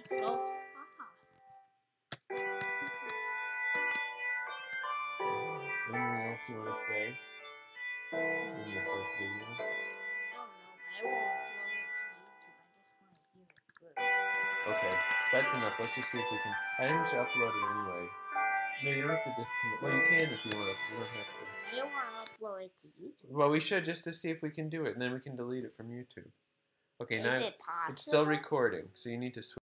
Thanks, Gold. Anything else you want to say? In your first video? I don't know. I won't upload it to YouTube. I just want to hear it first. Okay, that's enough. Let's just see if we can. I think we should upload it anyway. No, you don't have to disconnect. Well, you can if you want. You don't have to. I don't want to upload it to YouTube. Well, we should just to see if we can do it, and then we can delete it from YouTube. Okay, Is now it possible? it's still recording, so you need to switch.